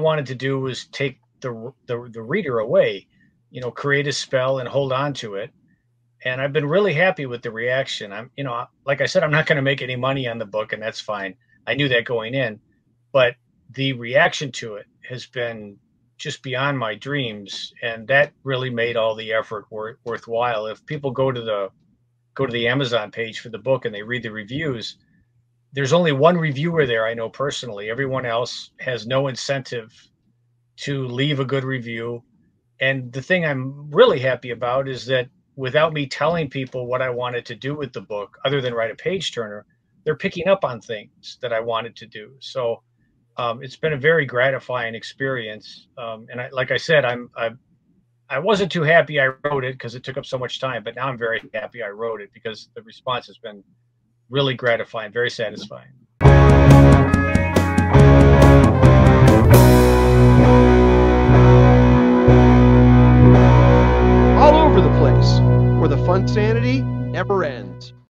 wanted to do was take the, the the reader away, you know, create a spell and hold on to it. And I've been really happy with the reaction. I'm, you know, like I said, I'm not going to make any money on the book, and that's fine. I knew that going in, but the reaction to it has been just beyond my dreams, and that really made all the effort wor- worthwhile. If people go to the go to the Amazon page for the book and they read the reviews, there's only one reviewer there I know personally. Everyone else has no incentive to leave a good review. And the thing I'm really happy about is that without me telling people what I wanted to do with the book, other than write a page turner, they're picking up on things that I wanted to do. So um, it's been a very gratifying experience. Um, and I, like I said, I'm I, I wasn't too happy I wrote it because it took up so much time, but now I'm very happy I wrote it because the response has been really gratifying, very satisfying. All over the place, where the fun sanity never ends.